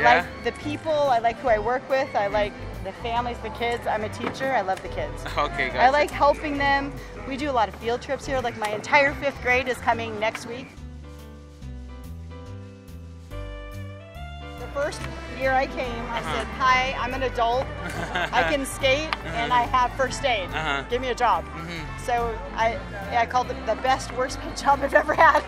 Yeah? like the people. I like who I work with. I like the families, the kids. I'm a teacher. I love the kids. Okay, guys. I like helping them. We do a lot of field trips here. Like my entire fifth grade is coming next week. The first year I came, I Uh-huh. said, "Hi, I'm an adult. I can skate and I have first aid. Uh-huh. Give me a job." Mhm. So I, yeah, I called it the best worst paid job I've ever had.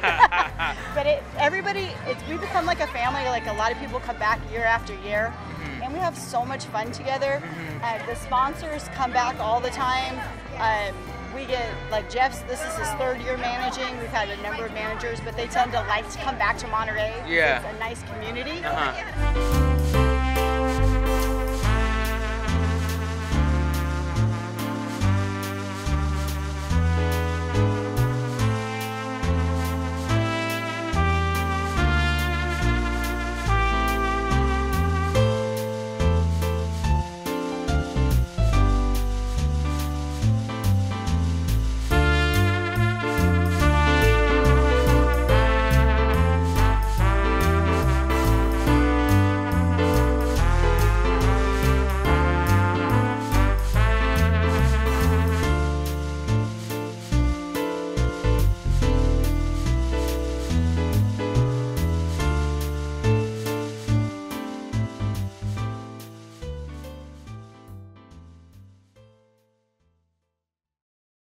but it, everybody, it's, we become like a family. Like a lot of people come back year after year, and we have so much fun together. Uh, the sponsors come back all the time. Um, we get like Jeff's. This is his third year managing. We've had a number of managers, but they tend to like to come back to Monterey. Yeah. it's a nice community. Uh-huh.